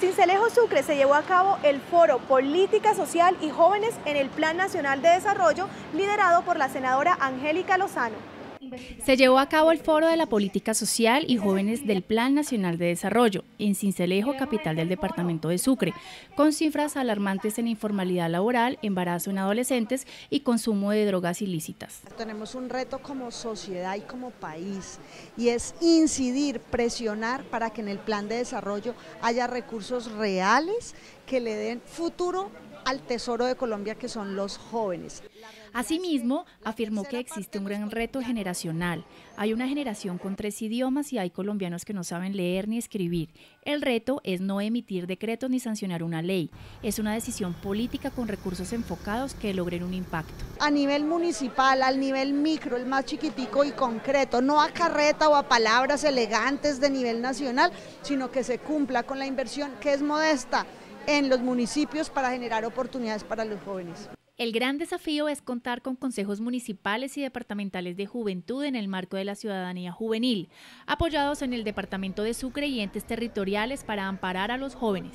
Cincelejo Sucre se llevó a cabo el foro Política Social y Jóvenes en el Plan Nacional de Desarrollo, liderado por la senadora Angélica Lozano. Se llevó a cabo el foro de la política social y jóvenes del Plan Nacional de Desarrollo en Cincelejo, capital del departamento de Sucre, con cifras alarmantes en informalidad laboral, embarazo en adolescentes y consumo de drogas ilícitas. Tenemos un reto como sociedad y como país y es incidir, presionar para que en el plan de desarrollo haya recursos reales que le den futuro al tesoro de Colombia que son los jóvenes. Asimismo, afirmó que existe un gran reto generacional. Hay una generación con tres idiomas y hay colombianos que no saben leer ni escribir. El reto es no emitir decretos ni sancionar una ley. Es una decisión política con recursos enfocados que logren un impacto. A nivel municipal, al nivel micro, el más chiquitico y concreto, no a carreta o a palabras elegantes de nivel nacional, sino que se cumpla con la inversión que es modesta en los municipios para generar oportunidades para los jóvenes. El gran desafío es contar con consejos municipales y departamentales de juventud en el marco de la ciudadanía juvenil, apoyados en el Departamento de Sucre y entes territoriales para amparar a los jóvenes.